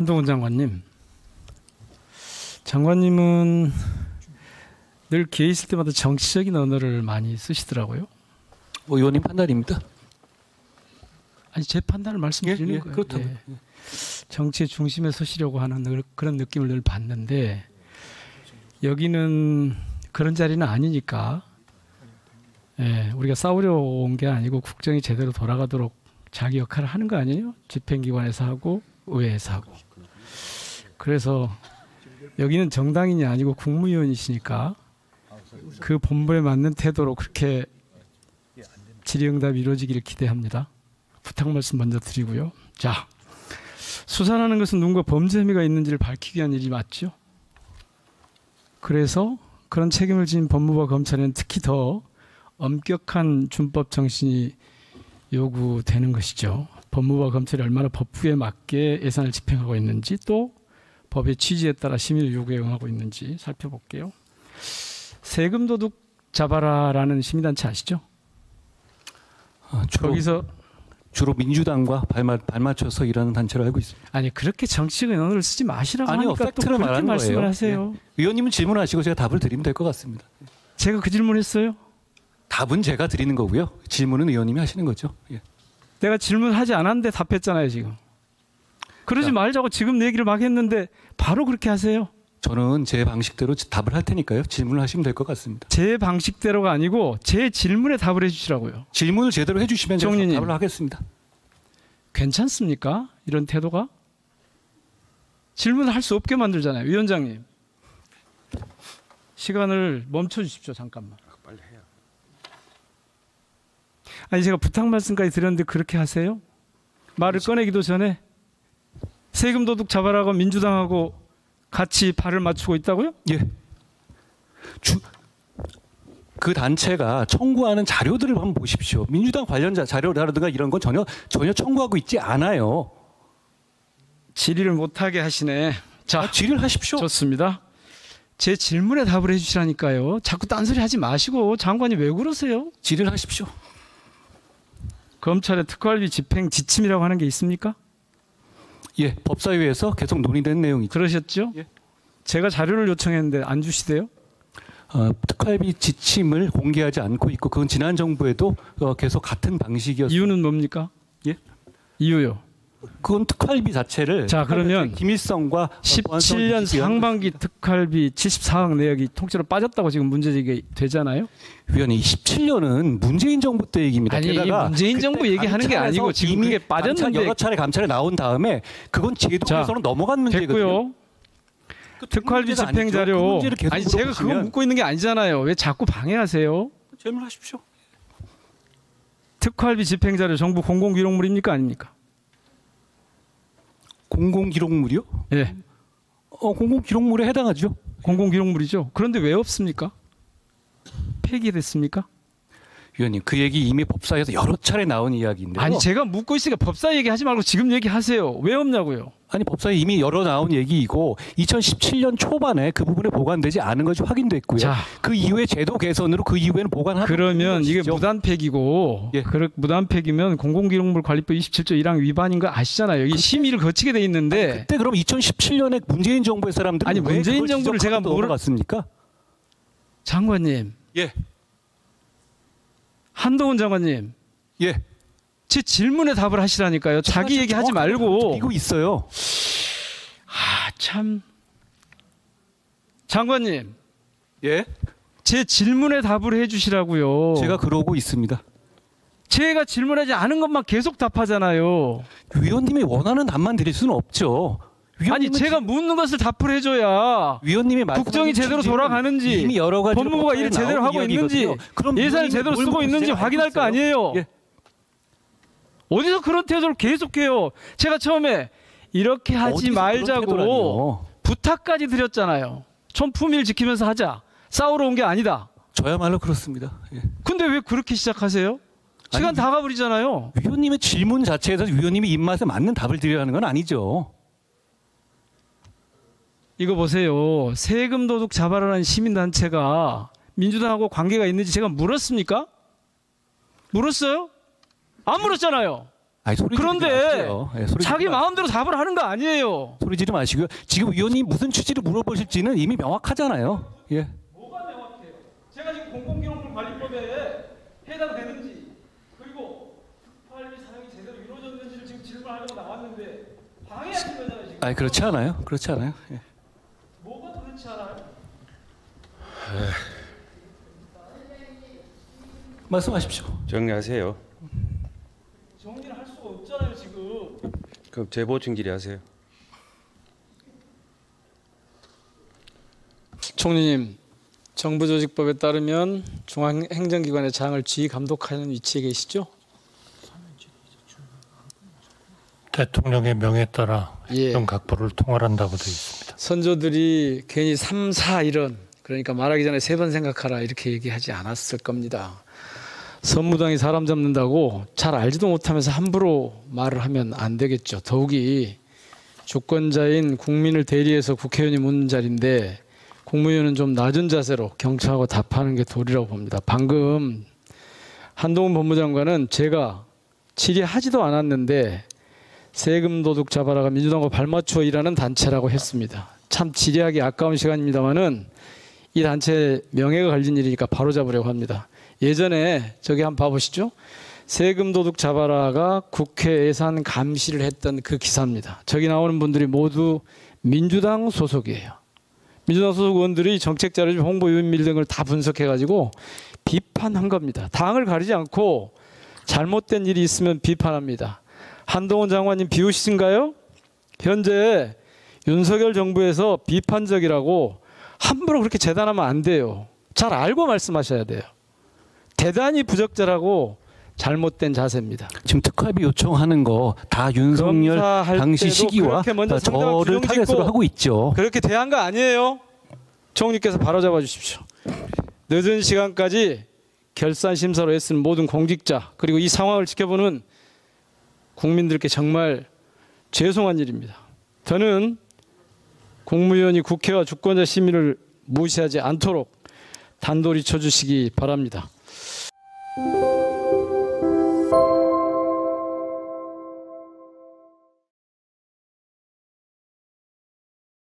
한동훈 장관님, 장관님은 늘 기회 있을 때마다 정치적인 언어를 많이 쓰시더라고요. 뭐 의원님 판단입니다. 아니 제 판단을 말씀드리는 예, 예, 거예요. 그렇다면. 예. 정치의 중심에 서시려고 하는 늘- 그런 느낌을 늘 받는데 여기는 그런 자리는 아니니까 예, 우리가 싸우려 온 게 아니고 국정이 제대로 돌아가도록 자기 역할을 하는 거 아니에요? 집행기관에서 하고 의회에서 하고 그래서 여기는 정당인이 아니고 국무위원이시니까 그 본분에 맞는 태도로 그렇게 질의응답이 이루어지기를 기대합니다. 부탁 말씀 먼저 드리고요. 자, 수사하는 것은 누군가 범죄 혐의가 있는지를 밝히기 위한 일이 맞죠. 그래서 그런 책임을 지닌 법무부와 검찰은 특히 더 엄격한 준법 정신이 요구되는 것이죠. 법무부와 검찰이 얼마나 법규에 맞게 예산을 집행하고 있는지 또 법의 취지에 따라 심의를 요구에 응하고 있는지 살펴볼게요. 세금 도둑 잡아라라는 시민단체 아시죠? 아, 주로 거기서 주로 민주당과 발맞, 발맞춰서 일하는 단체로 알고 있습니다. 아니 그렇게 정치적인 언어를 쓰지 마시라고 아니요, 하니까 또 팩트를 말하는 말씀을 거예요. 하세요. 의원님은 질문하시고 제가 답을 드리면 될 것 같습니다. 제가 그 질문했어요. 답은 제가 드리는 거고요. 질문은 의원님이 하시는 거죠. 예. 내가 질문하지 않았는데 답했잖아요 지금. 그러지 자. 말자고 지금 내 얘기를 막 했는데 바로 그렇게 하세요. 저는 제 방식대로 답을 할 테니까요. 질문을 하시면 될 것 같습니다. 제 방식대로가 아니고 제 질문에 답을 해주시라고요. 질문을 제대로 해주시면 정리님. 답을 하겠습니다. 괜찮습니까? 이런 태도가? 질문을 할 수 없게 만들잖아요. 위원장님. 시간을 멈춰 주십시오. 잠깐만. 아니 제가 부탁 말씀까지 드렸는데 그렇게 하세요? 말을 꺼내기도 전에 세금 도둑 잡아라고 민주당하고 같이 발을 맞추고 있다고요? 예. 주, 그 단체가 청구하는 자료들을 한번 보십시오. 민주당 관련 자- 자료라든가 이런 건 전혀 전혀 청구하고 있지 않아요. 질의를 못하게 하시네. 자, 아, 질의를 하십시오. 좋습니다. 제 질문에 답을 해주시라니까요. 자꾸 딴소리 하지 마시고 장관이 왜 그러세요? 질의를 하십시오. 검찰의 특활비 집행 지침이라고 하는 게 있습니까? 예, 법사위에서 계속 논의된 내용이죠. 그러셨죠? 예. 제가 자료를 요청했는데 안 주시대요? 어, 특활비 지침을 공개하지 않고 있고 그건 지난 정부에도 어, 계속 같은 방식이었어요. 이유는 뭡니까? 예? 이유요. 그건 특활비 자체를 자, 그러면 기밀성과 어, 보안성을 17년 유지하는 상반기 특활비 74억 내역이 통째로 빠졌다고 지금 문제제기 되잖아요. 위원이 17년은 문재인 정부 때 얘기입니다. 아니, 게다가 문재인 정부 얘기하는 게 아니고 지금 이미 빠졌는데 여러 차례 감찰에 나온 다음에 그건 제도에서는 넘어간 문제거든요. 그 특활비 집행. 그 자료. 계속 아니 제가 그거 물어보시면 묻고 있는 게 아니잖아요. 왜 자꾸 방해하세요? 질문하십시오. 특활비 집행 자료 정부 공공 기록물입니까 아닙니까? 공공 기록물이요? 예. 어, 공공 기록물에 해당하죠. 공공 기록물이죠. 그런데 왜 없습니까? 폐기됐습니까? 위원님, 그 얘기 이미 법사위에서 여러 차례 나온 이야기인데요. 아니 제가 묻고 있으니까 법사 얘기하지 말고 지금 얘기하세요. 왜 없냐고요? 아니 법사위 이미 여러 나온 얘기이고 2017년 초반에 그 부분에 보관되지 않은 것이 확인됐고요. 자, 그 이후에 제도 개선으로 그 이후에는 보관하는 그러면 이게. 무단폐기고 예. 그 무단폐기면 공공기록물 관리법 27조 1항 위반인 거 아시잖아요. 여기 심의를 거치게 돼 있는데 그때 그럼 2017년에 문재인 정부의 사람들이 아니, 왜 문재인 정부를 제가 넘어갔습니까? 장관님, 예, 한동훈 장관님, 예. 제 질문에 답을 하시라니까요. 자기 얘기 하지 정확하게 말고. 드리고 있어요. 아 참. 장관님, 예, 제 질문에 답을 해 주시라고요. 제가 그러고 있습니다. 제가 질문하지 않은 것만 계속 답하잖아요. 위원님이 원하는 답만 드릴 수는 없죠. 아니 제가 묻는 것을 답을 해줘야 위원님이 국정이 제대로 돌아가는지 이미 여러 가지 법무부가 일을 제대로 하고 있는지 예산을 제대로 쓰고 있는지 확인할 거 아니에요. 예. 어디서 그런 태도를 계속해요. 제가 처음에 이렇게 하지 말자고 부탁까지 드렸잖아요. 좀 품위를 지키면서 하자. 싸우러 온 게 아니다. 저야말로 그렇습니다. 예. 근데 왜 그렇게 시작하세요? 시간 아니, 다 가버리잖아요. 위원님의 질문 자체에서 위원님이 입맛에 맞는 답을 드려야 하는 건 아니죠. 이거 보세요. 세금 도둑 잡아라는 시민단체가 민주당하고 관계가 있는지 제가 물었습니까? 물었어요? 안 물었잖아요. 아니, 그런데 소리 자기 마- 마음대로 답을 하는 거 아니에요. 소리 지르지 마시고요. 지금 위원님 무슨 취지로 물어보실지는 이미 명확하잖아요. 예. 뭐가 명확해요? 제가 지금 공공기록물 관리법에 해당되는지 그리고 특활비 사용이 제대로 이루어졌는지를 지금 질문하려고 나왔는데 방해하신 거잖아요 지금. 아니 그렇지 않아요. 그렇지 않아요. 예. 뭐가 도대체 알아요? 말씀하십시오. 정리하세요. 정리를 할 수가 없잖아요 지금. 그럼 제보충 질의하세요. 총리님, 정부 조직법에 따르면 중앙행정기관의 장을 지휘 감독하는 위치에 계시죠? 대통령의 명에 따라 예. 행정 각부를 통할한다고 되어 있습니다. 선조들이 괜히 3, 4 이런 그러니까 말하기 전에 세 번 생각하라 이렇게 얘기하지 않았을 겁니다. 선무당이 사람 잡는다고 잘 알지도 못하면서 함부로 말을 하면 안 되겠죠. 더욱이 주권자인 국민을 대리해서 국회의원이 묻는 자리인데 국무위원은 좀 낮은 자세로 경청하고 답하는 게 도리라고 봅니다. 방금 한동훈 법무장관은 제가 질의하지도 않았는데 세금 도둑 잡아라가 민주당과 발맞추어 일하는 단체라고 했습니다. 참 질의하기 아까운 시간입니다만은 이 단체 명예가 걸린 일이니까 바로 잡으려고 합니다. 예전에 저기 한번 봐보시죠. 세금 도둑 잡아라가 국회 예산 감시를 했던 그 기사입니다. 저기 나오는 분들이 모두 민주당 소속이에요. 민주당 소속 의원들이 정책 자료, 홍보 유인밀 등을 다 분석해가지고 비판한 겁니다. 당을 가리지 않고 잘못된 일이 있으면 비판합니다. 한동훈 장관님 비웃으신가요? 현재 윤석열 정부에서 비판적이라고 함부로 그렇게 재단하면 안 돼요. 잘 알고 말씀하셔야 돼요. 대단히 부적절하고 잘못된 자세입니다. 지금 특활비 요청하는 거 다 윤석열 당시 시기와 저를 타겟으로 하고 있죠. 그렇게 대한 거 아니에요. 총리께서 바로 잡아 주십시오. 늦은 시간까지 결산 심사로 애쓰는 모든 공직자 그리고 이 상황을 지켜보는 국민들께 정말 죄송한 일입니다. 저는 국무위원이 국회와 주권자 시민을 무시하지 않도록 단도리 쳐주시기 바랍니다.